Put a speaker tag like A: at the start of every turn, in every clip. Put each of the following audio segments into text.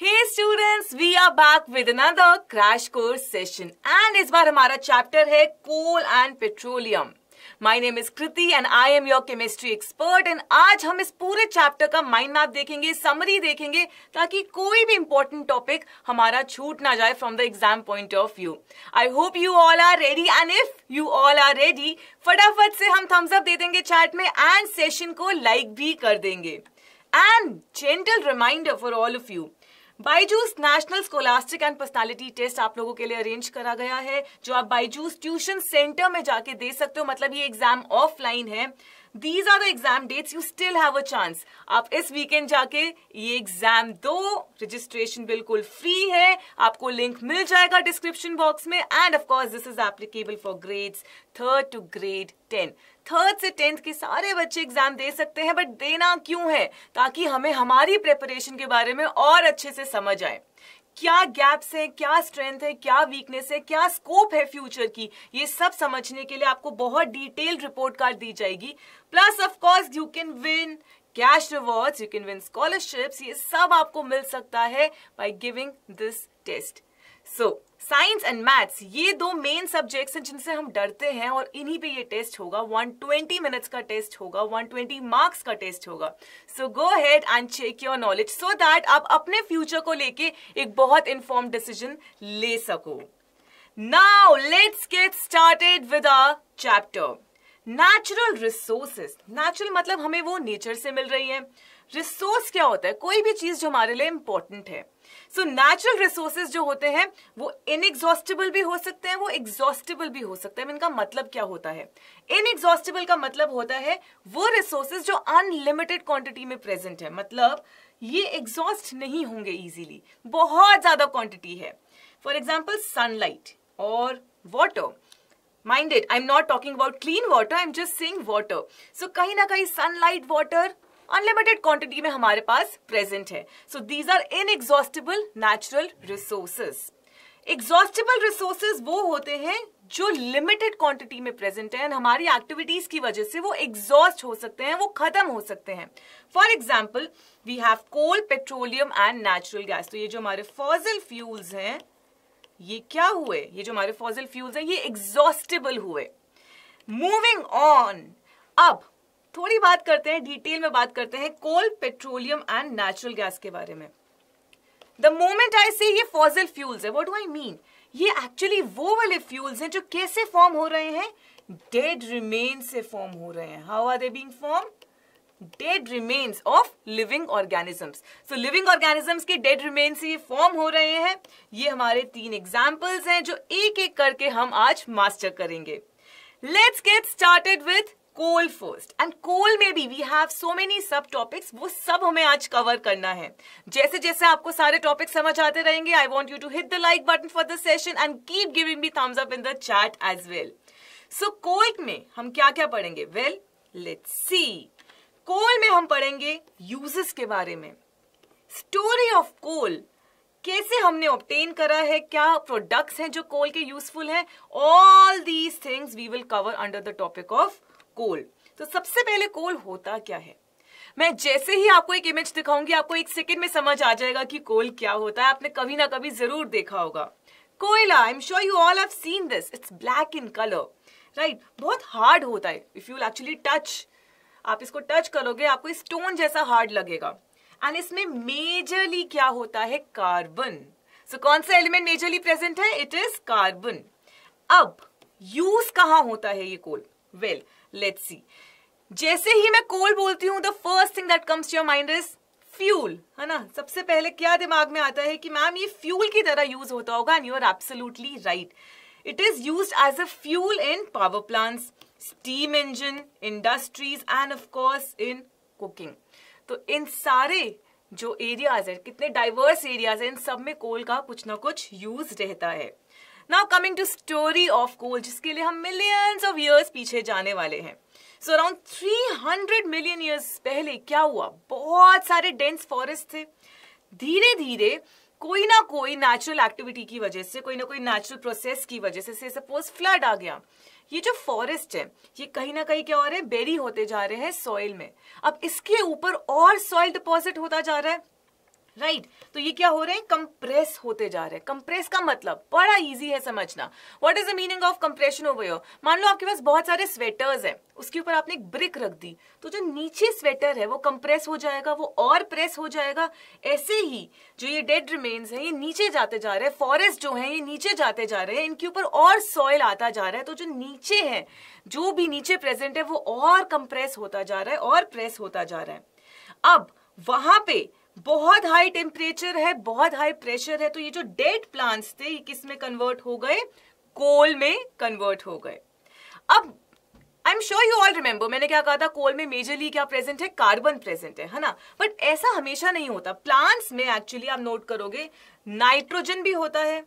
A: Hey students, we are back with another crash course session. And इस बार हमारा chapter है coal and petroleum my name is Kriti and I am your chemistry expert and आज हम इस पूरे chapter का mind map देखेंगे summary देखेंगे ताकि कोई भी इंपॉर्टेंट टॉपिक हमारा छूट ना जाए from the exam point of view I hope you all are ready and if you all are ready फटाफट से हम थम्स अप दे देंगे चैट में एंड सेशन को लाइक like भी कर देंगे. And gentle reminder for all of you Byju's national scholastic and personality test आप लोगों के लिए अरेंज करा गया है, जो आप बाईजूस ट्यूशन सेंटर में जाके दे सकते हो। मतलब ये एग्ज़ाम ऑफलाइन है। These are the exam dates you still have a chance आप इस वीकेंड जाके ये एग्ज़ाम दो। रजिस्ट्रेशन बिल्कुल फ्री है। आपको लिंक मिल जाएगा डिस्क्रिप्शन बॉक्स में। And of course this is applicable for grades third to grade ten third से टेंथ के सारे बच्चे एग्ज़ाम दे सकते हैं बट देना क्यों है? ताकि हमें हमारी प्रिपरेशन के बारे में और अच्छे से समझ आए। क्या गैप्स है, क्या स्ट्रेंथ है, क्या वीकनेस है, क्या स्कोप है फ्यूचर की? ये सब समझने के लिए आपको बहुत डिटेल्ड रिपोर्ट कार्ड दी जाएगी। Plus of course you can win cash rewards you can win scholarships ये सब आपको मिल सकता है by giving this test so science and maths ये दो मेन सब्जेक्ट्स हैं जिनसे हम डरते हैं और इन्हीं पे ये टेस्ट होगा। 120 मिनट्स का टेस्ट होगा 120 मार्क्स का टेस्ट होगा। So go ahead and check your knowledge so that आप अपने फ्यूचर को लेके एक बहुत इन्फॉर्म डिसीज़न ले सको। Now let's get started with a chapter natural resources natural मतलब हमें वो नेचर से मिल रही है। रिसोर्स क्या होता है? कोई भी चीज़ जो हमारे लिए इंपॉर्टेंट है। सो नेचुरल रिसोर्सेज जो होते हैं, वो इनएग्जॉस्टेबल भी हो सकते हैं, वो एग्जॉस्टेबल भी हो सकते हैं। इनका मतलब क्या होता है? इनएग्जॉस्टेबल का मतलब होता है, वो रिसोर्सेज जो अनलिमिटेड क्वांटिटी में प्रेजेंट है। मतलब ये एग्जॉस्ट नहीं होंगे इजीली बहुत ज़्यादा क्वांटिटी है। फॉर एग्ज़ाम्पल सनलाइट और water mind it I am not talking about clean water I am just saying water so कहीं ना कहीं सनलाइट वाटर अनलिमिटेड क्वांटिटी में हमारे पास प्रेजेंट है so these are inexhaustible natural resources exhaustible resources वो होते हैं जो लिमिटेड क्वांटिटी में प्रेजेंट है हमारी एक्टिविटीज़ की वजह से वो एग्जॉस्ट हो सकते हैं वो खत्म हो सकते हैं for example we have coal petroleum and natural gas तो ये जो हमारे फॉजल फ्यूल्स हैं ये क्या हुए? ये जो हमारे फॉजल फ्यूल्स हैं, ये एग्जॉस्टेबल हुए। मूविंग ऑन अब, थोड़ी बात करते हैं डिटेल में बात करते हैं coal petroleum and natural gas के बारे में। द मोमेंट आई से ये फॉजल फ्यूल्स है व्हाट डू आई मीन ये एक्चुअली वो वाले फ्यूल्स हैं जो कैसे फॉर्म हो रहे हैं? डेड रिमेन से फॉर्म हो रहे हैं। How are they being form dead remains of living organisms so living organisms के डेड रिमेन से ये फॉर्म हो रहे हैं। ये हमारे तीन एग्जाम्पल्स हैं जो एक एक करके हम आज मास्टर करेंगे। Let's get started with coal first and coal में भी we have so many subtopics वो सब हमें आज कवर करना है। जैसे जैसे आपको सारे टॉपिक समझ आते रहेंगे I want you to hit the like button for the session and keep giving me thumbs up in the chat as well so coal में हम क्या क्या पढ़ेंगे? वेल लेट्स सी कोल में हम पढ़ेंगे यूजेस के बारे में। स्टोरी ऑफ़ कोल कैसे हमने ऑप्टेन करा है? क्या प्रोडक्ट्स हैं जो कोल के यूजफुल हैं? All these things we will cover under the topic of coal तो सबसे पहले कोल होता क्या है? मैं जैसे ही आपको एक इमेज दिखाऊँगी, आपको एक सेकेंड में समझ आ जाएगा कि कोल क्या होता है। आपने कभी ना कभी ज़रूर देखा होगा। कोयला I am sure you all have seen this it's black in colour right बहुत हार्ड होता है। इफ़ यू एक्चुअली टच आप इसको टच करोगे आपको स्टोन जैसा हार्ड लगेगा। एंड इसमें मेजरली क्या होता है? कार्बन सो so, कौन सा एलिमेंट मेजरली प्रेजेंट है? इट इज़ कार्बन अब यूज़ कहाँ होता है ये कोल वेल लेट्स सी जैसे ही मैं कोल बोलती हूँ the first thing that comes your mind is fuel है ना? सबसे पहले क्या दिमाग में आता है कि मैम ये फ्यूल की तरह यूज़ होता होगा and you are absolutely right it is use as a fuel in power plant steam engine industries and of course in cooking तो इन सारे जो एरियाज़ है, कितने डाइवर्स एरियाज़ है, इन सब में कोल का कुछ ना कुछ यूज़ रहता है। Now coming to story of coal जिसके लिए हम मिलियंस ऑफ़ ईयर्स पीछे जाने वाले हैं। सो अराउंड 300 मिलियन ईयर्स पहले क्या हुआ? बहुत सारे डेंस फॉरेस्ट थे। धीरे धीरे कोई ना कोई नेचुरल एक्टिविटी की वजह से, कोई ना कोई नेचुरल प्रोसेस की वजह से सपोज़ फ्लड आ गया। ये जो फॉरेस्ट है, ये कहीं ना कहीं क्या हो रहा है बेरी होते जा रहे हैं सॉइल में। अब इसके ऊपर और सॉइल डिपॉजिट होता जा रहा है। Right right? तो ये क्या हो रहे हैं? कंप्रेस होते जा रहे हैं। कंप्रेस का मतलब बड़ा इजी है समझना। What is the meaning of compression over your मान लो आपके पास बहुत सारे स्वेटर्स हैं। उसके ऊपर आपने एक ब्रिक रख दी। तो जो नीचे स्वेटर है, वो कंप्रेस हो जाएगा, वो और प्रेस हो जाएगा। ऐसे ही जो ये डेड रिमेन्स है, ये नीचे जाते जा रहे हैं। फॉरेस्ट जो है, ये नीचे जाते जा रहे हैं। इनके ऊपर और सॉइल आता जा रहा है। तो जो नीचे है, जो भी नीचे प्रेजेंट है, वो और कंप्रेस होता जा रहा है, और प्रेस होता जा रहा है। अब, वहाँ पे बहुत हाई टेम्परेचर है, बहुत हाई प्रेशर है तो ये जो डेड प्लांट्स थे, ये किसमें कन्वर्ट हो गए? कोल में कन्वर्ट हो गए। अब I am sure you all remember मैंने क्या कहा था कोल में मेजरली क्या प्रेजेंट है? कार्बन प्रेजेंट है है ना? बट ऐसा हमेशा नहीं होता। प्लांट्स में एक्चुअली आप नोट करोगे नाइट्रोजन भी होता है।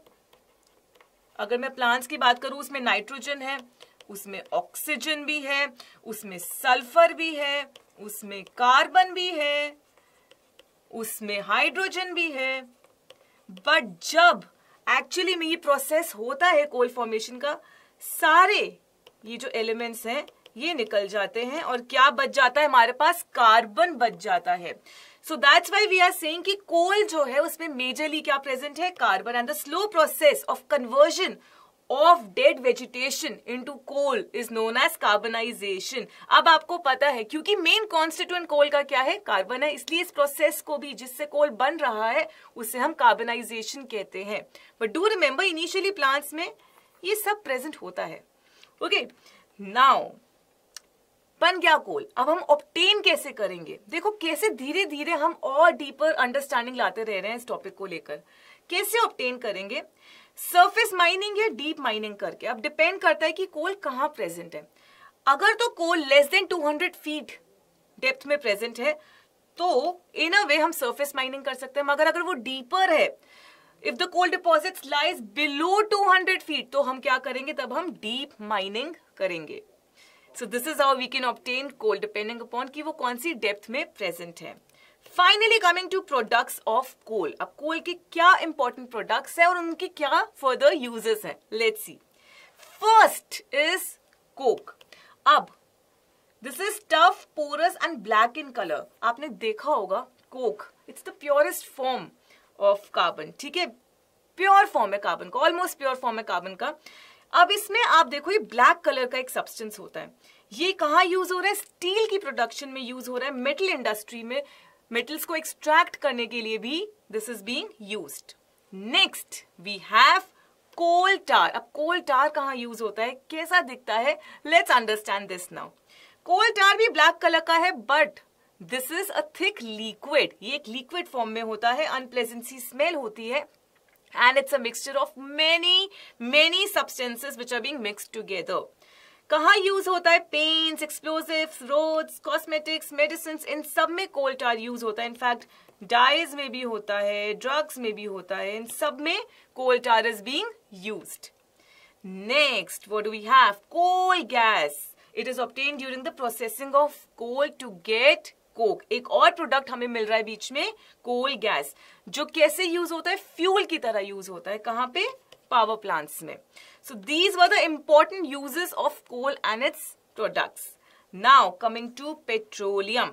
A: अगर मैं प्लांट्स की बात करूँ, उसमें नाइट्रोजन है, उसमें ऑक्सीजन भी है, उसमें सल्फ़र भी है, उसमें कार्बन भी है। उसमें हाइड्रोजन भी है। बट जब एक्चुअली में ये प्रोसेस होता है कोल फॉर्मेशन का, सारे ये जो एलिमेंट्स हैं, ये निकल जाते हैं और क्या बच जाता है? हमारे पास कार्बन बच जाता है। So that's why we are saying कि कोल जो है उसमें मेजरली क्या प्रेजेंट है? Carbon and the slow process of conversion of dead vegetation into coal is known as carbonisation अब आपको पता है, क्योंकि मेन कॉन्स्टिट्यूएंट कोल का क्या है? कार्बन है। इसलिए इस प्रोसेस को भी जिससे कोल बन रहा है, उसे हम कार्बनाइजेशन कहते हैं। But do remember initially plants में ये सब प्रेजेंट होता है। ओके नाउ बन गया कोल अब हम ऑप्टेन कैसे करेंगे? देखो, कैसे धीरे धीरे हम और डीपर अंडरस्टैंडिंग लाते रह रहे हैं इस टॉपिक को लेकर। कैसे ऑप्टेन करेंगे? सरफेस माइनिंग या डीप माइनिंग करके। अब डिपेंड करता है कि कोल कहाँ प्रेजेंट है। अगर तो coal less than 200 feet depth में प्रेजेंट है तो इन अ वे हम सरफेस माइनिंग कर सकते हैं। मगर अगर वो डीपर है if the coal deposit lies below 200 feet तो हम क्या करेंगे? तब हम डीप माइनिंग करेंगे। So this is how we can obtain coal depending upon कि वो कौन सी डेप्थ में प्रेजेंट है। Finally coming to products of coal अब कोल के क्या इंपॉर्टेंट प्रोडक्ट्स है और उनके क्या फर्दर यूजेस है? Let's see first is coke अब this is tough porous and black in colour आपने देखा होगा coke it's the purest form of carbon ठीक है? प्योर फॉर्म है कार्बन का ऑलमोस्ट प्योर फॉर्म है कार्बन का. अब इसमें आप देखो, ये ब्लैक कलर का एक सब्सटेंस होता है. ये कहा यूज़ हो रहा है? स्टील की प्रोडक्शन में यूज़ हो रहा है मेटल इंडस्ट्री में मेटल्स को एक्सट्रैक्ट करने के लिए भी this is being used next we have coal tar अब कोल टार कहाँ यूज़ होता है? कैसा दिखता है? Let's understand this now coal tar भी ब्लैक कलर का है but this is a thick liquid ये एक लिक्विड फॉर्म में होता है अनप्लेजेंट सी स्मेल होती है and it's a mixture of many many substances which are being mixed together कहा यूज़ होता है? Paints explosive roads cosmetics medicine इन सब में कोल टार यूज़ होता है। इनफैक्ट डाइज में भी होता है ड्रग्स में भी होता है, इन सब में coal tar is being use next do we have? coal gas. It is obtained during the processing of coal to get coke एक और प्रोडक्ट हमें मिल रहा है बीच में कोल गैस जो कैसे यूज़ होता है? फ्यूल की तरह यूज़ होता है। कहाँ पे? पावर प्लांट्स में So, these were the important uses of coal and its products. Now, coming to petroleum.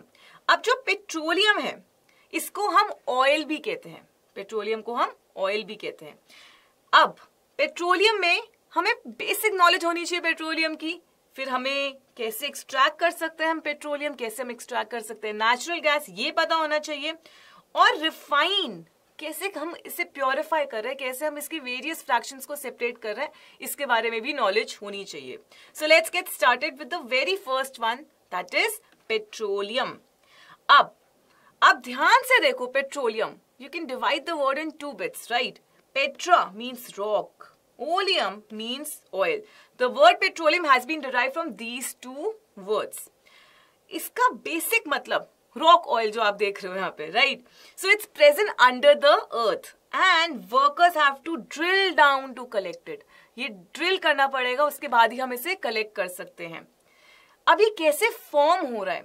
A: अब जो पेट्रोलियम है, इसको हम ऑयल भी कहते हैं। पेट्रोलियम को हम ऑयल भी कहते हैं। अब पेट्रोलियम में हमें बेसिक नॉलेज होनी चाहिए पेट्रोलियम की। फिर हमें कैसे एक्सट्रैक्ट कर सकते हैं हम पेट्रोलियम कैसे हम एक्सट्रैक्ट कर सकते हैं? नेचुरल गैस ये पता होना चाहिए। और रिफाइन कैसे हम इसे प्योरीफाई कर रहे हैं, कैसे हम इसकी वेरियस फ्रैक्शंस को सेपरेट कर रहे हैं, इसके बारे में भी नॉलेज होनी चाहिए। So let's get started with the very first one that is petroleum अब अब ध्यान से देखो petroleum you can divide the word into bits right petra means rock oleum means oil the word petroleum has been derive from these two words इसका basic मतलब rock oil जो आप देख रहे हो यहाँ पे right so it's present under the earth and workers have to drill down to it ये ड्रिल करना पड़ेगा, उसके बाद ही हम इसे कलेक्ट कर सकते हैं। अब ये कैसे फॉर्म हो रहा है?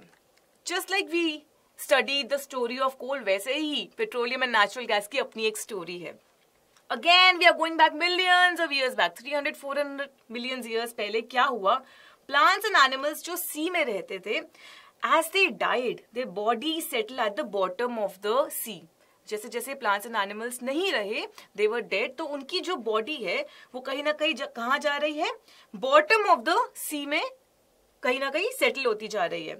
A: Just like we study the story of coal वैसे ही पेट्रोलियम एंड नेचुरल गैस की अपनी एक स्टोरी है। Again we are going back millions of years back 300 400 millions years पहले क्या हुआ? प्लांट्स एंड एनिमल्स जो सी में रहते थे as they died, their body settled at the bottom of the sea. जैसे जैसे प्लांट्स एंड एनिमल्स नहीं रहे दे वर डेड तो उनकी जो बॉडी है वो कहीं ना कहीं कहा जा रही है? बॉटम ऑफ़ द सी में कहीं ना कहीं सेटल होती जा रही है।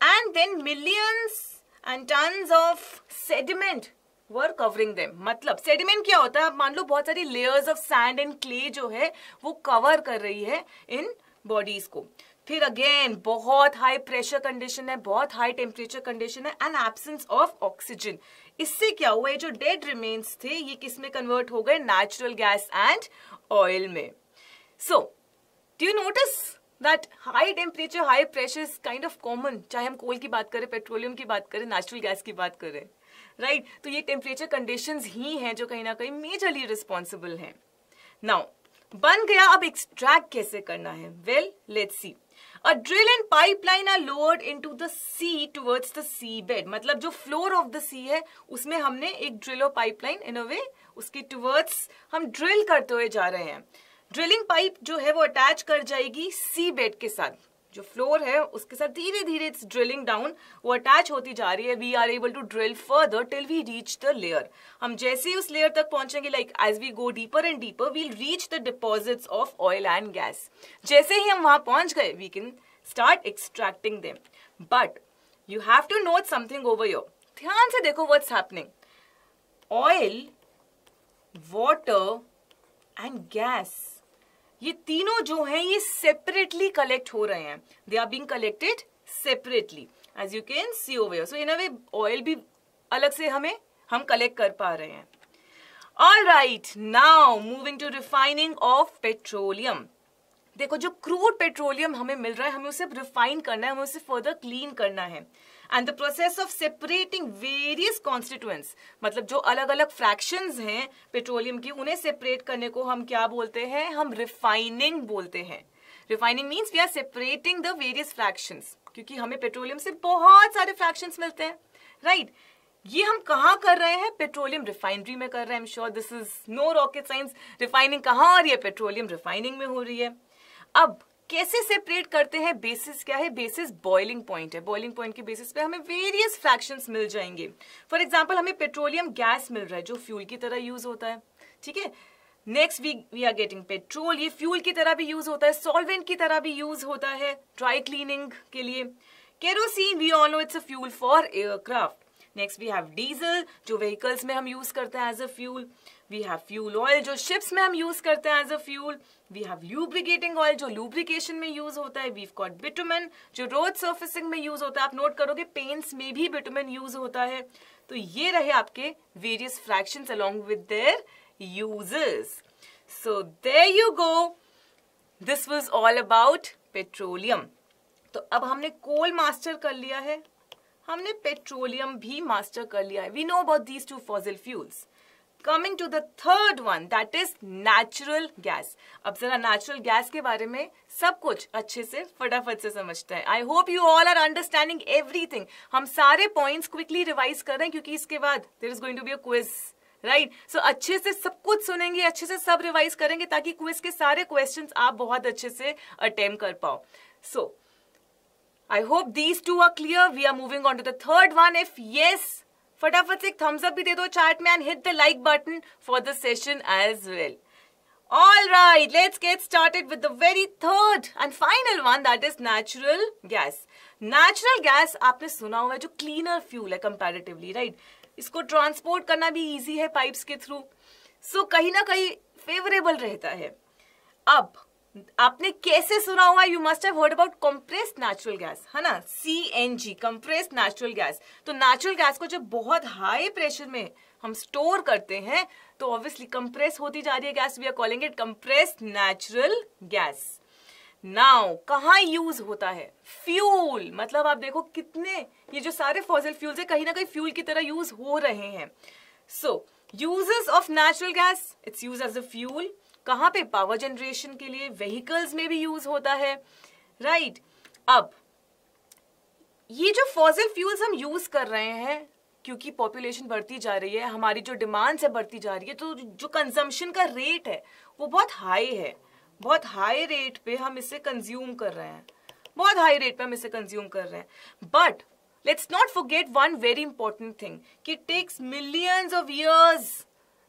A: And then millions and tons of sediment were covering them मतलब सेडिमेंट क्या होता है? आप मान लो बहुत सारी layers of sand and clay जो है वो कवर कर रही है इन बॉडीज को। फिर अगेन बहुत हाई प्रेशर कंडीशन है, बहुत हाई टेम्परेचर कंडीशन है एंड एब्सेंस ऑफ़ ऑक्सीजन इससे क्या हुआ जो डेड रिमेन्स थे, ये किसमें कन्वर्ट हो गए? नेचुरल गैस एंड ऑयल में. So do notice that high temperature high pressure is kind of common चाहे हम कोल की बात करें पेट्रोलियम की बात करें नेचुरल गैस की बात करें राइट right? तो ये टेम्परेचर कंडीशंस ही हैं जो कहीं ना कहीं मेजरली रिस्पॉन्सिबल हैं. नाउ बन गया, अब एक्सट्रैक्ट कैसे करना है? Well let's see a drill and pipeline are lowered into the sea towards the sea bed मतलब जो फ्लोर ऑफ़ द सी है, उसमें हमने एक ड्रिल और पाइपलाइन इन अ वे उसके टुवर्ड्स हम ड्रिल करते हुए जा रहे हैं। ड्रिलिंग पाइप जो है वो अटैच कर जाएगी सी बेड के साथ। जो फ्लोर है, उसके साथ धीरे धीरे इट्स ड्रिलिंग डाउन वो अटैच होती जा रही है. We are able to drill further till we reach the layer हम जैसे ही उस लेयर तक पहुँचेंगे like as we go deeper and deeper we'll reach the deposits of oil and gas जैसे ही हम वहाँ पहुँच गए we can start extracting them but you have to note something over your ध्यान से देखो what's happening oil water and gas ये तीनों जो हैं, ये सेपरेटली कलेक्ट हो रहे हैं। They are being collected separately as you can see over so in a way oil भी अलग से हमें, हम कलेक्ट कर पा रहे हैं। All right now moving to refining of petroleum देखो, जो क्रूड पेट्रोलियम हमें मिल रहा है, हमें उसे रिफाइन करना है, हमें उसे फर्दर क्लीन करना है। And the process of separating various constituents मतलब जो अलग अलग फ्रैक्शंस हैं पेट्रोलियम की, उन्हें सेपरेट करने को हम क्या बोलते हैं? हम रिफाइनिंग बोलते हैं। Refining means we are separating the various fractions क्योंकि हमें पेट्रोलियम से बहुत सारे फ्रैक्शंस मिलते हैं। Right right? ये हम कहा कर रहे हैं? पेट्रोलियम रिफाइनरी में कर रहे हैं am sure this is no rocket science refining कहाँ हो रही है? पेट्रोलियम रिफाइनिंग में हो रही है। अब कैसे सेपरेट करते हैं? बेसिस क्या है? बेसिस बॉइलिंग पॉइंट है। बॉइलिंग पॉइंट के बेसिस पे हमें वेरियस फ्रैक्शंस मिल जाएँगे। फॉर एग्जांपल हमें पेट्रोलियम गैस मिल रहा है, जो फ्यूल की तरह यूज़ होता है। ठीक है? Next we we are getting petrol ये फ्यूल की तरह भी यूज़ होता है। सॉल्वेंट की तरह भी यूज़ होता है ड्राई क्लीनिंग के लिए। Kerosene we all know it's a fuel for aircraft next we have diesel जो व्हीकल्स में हम यूज़ करते हैं as a fuel we have fuel oil जो शिप्स में हम यूज़ करते हैं as a fuel we have lubricating oil जो लुब्रिकेशन में यूज़ होता है. वीव गॉट बिटुमन जो रोड सर्फिसिंग में यूज़ होता है. आप नोट करोगे पेंट्स में भी बिटुमन यूज़ होता है. तो ये रहे आपके various fraction along with their uses so there you go this was all about petroleum तो अब हमने कोल मास्टर कर लिया है. हमने पेट्रोलियम भी मास्टर कर लिया है. We know about these two fossil fuels coming to the third one that is natural gas अब जरा नेचुरल गैस के बारे में सब कुछ अच्छे से फटाफट से समझते हैं। I hope you all are understanding everything हम सारे पॉइंट्स क्विकली रिवाइज कर रहे हैं क्योंकि इसके बाद there is going to be a quiz right so so, अच्छे से सब कुछ सुनेंगे अच्छे से सब रिवाइज करेंगे ताकि क्विज के सारे क्वेश्चन आप बहुत अच्छे से अटेम्प कर पाओ। So I hope these two are clear we are moving on to the third one if yes फटाफट से थम्स अप भी दे दो चैट में and hit the like button for the session as well all right let's get started with the very third and final one that is natural gas natural gas आपने सुना हुआ है जो cleaner fuel है comparatively right इसको transport करना भी easy है पाइप्स के थ्रू सो so, कहीं ना कहीं फेवरेबल रहता है। अब आपने कैसे सुना हुआ you must have heard about compressed natural gas है ना? C N G compressed natural gas तो नेचुरल गैस को जब बहुत हाई प्रेशर में हम स्टोर करते हैं तो ऑब्वियसली कंप्रेस होती जा रही है gas we are calling it compressed natural gas now कहा यूज़ होता है? फ्यूल मतलब आप देखो कितने, ये जो सारे फॉजिल फ्यूल्स है, कहीं ना कहीं फ्यूल की तरह यूज़ हो रहे हैं. So uses of natural gas it's use as a fuel कहाँ पे पावर जनरेशन के लिए व्हीकल्स में भी यूज़ होता है? Right right? अब, ये जो फॉजिल फ्यूल्स हम यूज़ कर रहे हैं, क्योंकि पॉपुलेशन बढ़ती जा रही है, हमारी जो डिमांड्स है बढ़ती जा रही है तो जो कंजम्पशन का रेट है, वो बहुत हाई है। बहुत हाई रेट पे हम इसे कंज्यूम कर रहे हैं। बहुत हाई रेट पे हम इसे कंज्यूम कर रहे हैं। But let's not forget one very important thing it takes millions of years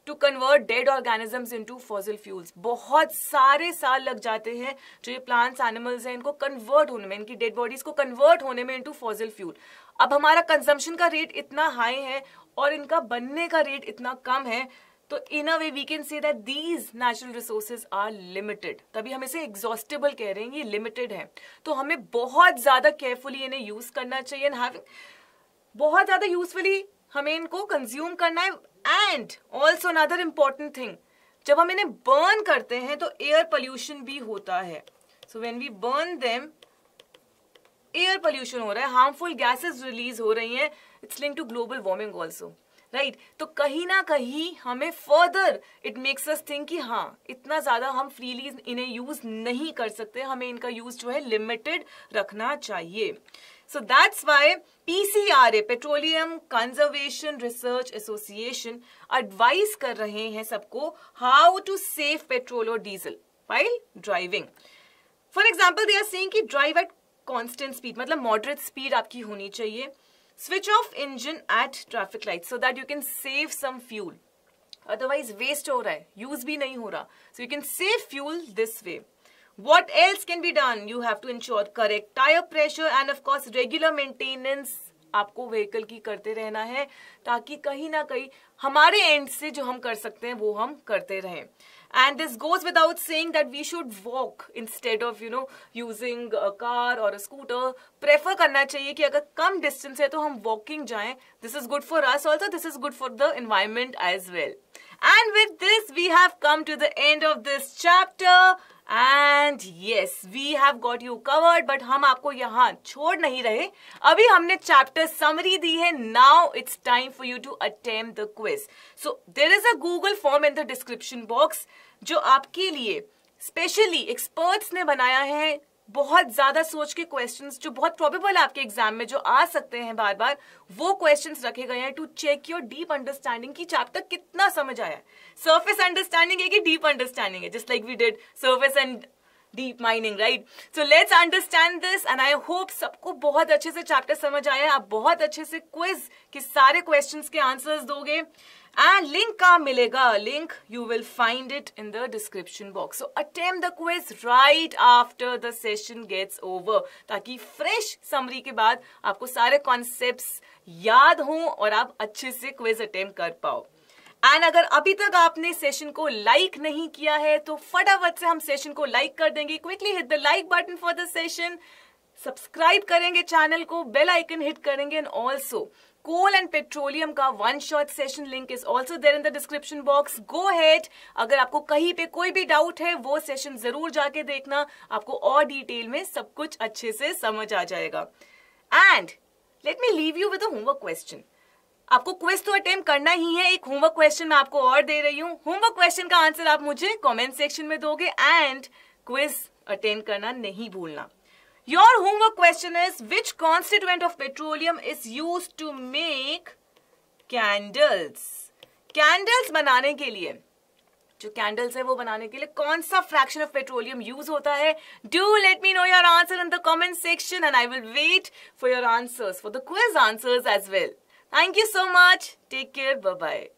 A: to convert dead organisms into fossil fuels बहुत सारे साल लग जाते हैं जो ये प्लांट्स एनिमल्स हैं, इनको कन्वर्ट होने में, इनकी डेड बॉडीज को कन्वर्ट होने में इनटू फॉसिल फ्यूल अब हमारा कंजम्पशन का रेट इतना हाई है और इनका बनने का रेट इतना कम है तो in a way we can say that these natural resources are limited तभी हम इसे एग्जॉस्टेबल कह रहे हैं, ये लिमिटेड है। तो हमें बहुत ज़्यादा केयरफुली इन्हें यूज़ करना चाहिए एंड हैविंग बहुत ज़्यादा यूजफुली हमें इनको कंज्यूम करना है। And also another important thing जब हम इन्हें बर्न करते हैं तो एयर पोल्यूशन भी होता है so when we burn them air pollution हो रहा है हार्मफुल गैसेस रिलीज़ हो रही हैं it's link to global warming also right? तो कहीं ना कहीं हमें further it makes us think कि हाँ इतना ज़्यादा हम फ्रीली इन्हें यूज़ नहीं कर सकते, हमें इनका यूज़ जो है लिमिटेड रखना चाहिए so that's why PCRA petroleum conservation research association advice कर रहे हैं सबको हाउ टू सेव पेट्रोल और diesel while driving for example they are saying कि ड्राइव एट कांस्टेंट स्पीड मतलब मॉडरेट स्पीड आपकी होनी चाहिए switch off engine at traffic lights so that you can save some fuel. Otherwise, waste हो रहा है use भी नहीं हो रहा so you can save fuel this way. what else can be done? You have to ensure correct tire pressure and, of course, regular maintenance. आपको vehicle की करते रहना है, ताकि कहीं ना कहीं हमारे एंड से जो हम कर सकते हैं, वो हम करते रहें। And this goes without saying that we should walk instead of you know using car और स्कूटर प्रेफर करना चाहिए कि अगर कम डिस्टेंस है तो हम वॉकिंग जाएँ। This is good for us also this is good for the environment as well and with this we have come to the end of this chapter and yes we have got you covered but हम आपको यहाँ छोड़ नहीं रहे। अभी हमने chapter summary दी है। Now it's time for you to attempt the quiz so there is a Google form in the description box जो आपके लिए स्पेशली एक्सपर्ट्स ने बनाया है। बहुत ज़्यादा सोच के क्वेश्चंस जो बहुत प्रोबेबल आपके एग्ज़ाम में, जो आ सकते हैं बार बार वो क्वेश्चंस रखे गए हैं to check your deep understanding की चैप्टर कितना समझ आया सर्फेस अंडरस्टैंडिंग है कि डीप अंडरस्टैंडिंग है just like we did surface and deep mining right so let's understand this and I hope सबको बहुत अच्छे से चैप्टर समझ आया आप बहुत अच्छे से क्विज के सारे क्वेश्चंस के आंसर्स दोगे। एंड लिंक कहा मिलेगा? Link you will find it in the description box so attempt the quiz right after the session gets over ताकि फ्रेश समरी के बाद आपको सारे कॉन्सेप्ट याद हों और आप अच्छे से क्विज अटेम्प कर पाओ। एंड अगर अभी तक आपने सेशन को लाइक नहीं किया है तो फटाफट से हम सेशन को लाइक कर देंगे। Quickly hit the like button for the session subscribe करेंगे चैनल को बेल आइकन हिट करेंगे and also coal and petroleum का one shot session link is also there in the description box go head अगर आपको कहीं पे कोई भी डाउट है, वो सेशन ज़रूर जाके देखना। आपको और डिटेल में सब कुछ अच्छे से समझ आ जाएगा। And let me leave you with homework question आपको क्वेश्चन तो अटेम्प करना ही है। एक होमवर्क क्वेश्चन मैं आपको और दे रही हूँ। होमवर्क क्वेश्चन का आंसर आप मुझे कमेंट सेक्शन में दोगे। एंड क्विज अटेंड करना नहीं भूलना। Your homework question is, which constituent of petroleum is used to make candles? Candles बनाने के लिए, जो कैंडल्स है वो बनाने के लिए कौन सा फ्रैक्शन ऑफ़ पेट्रोलियम यूज़ होता है? Do let me know your answer in the comment section and I will wait for your answers for the quiz answers as well thank you so much take care bye bye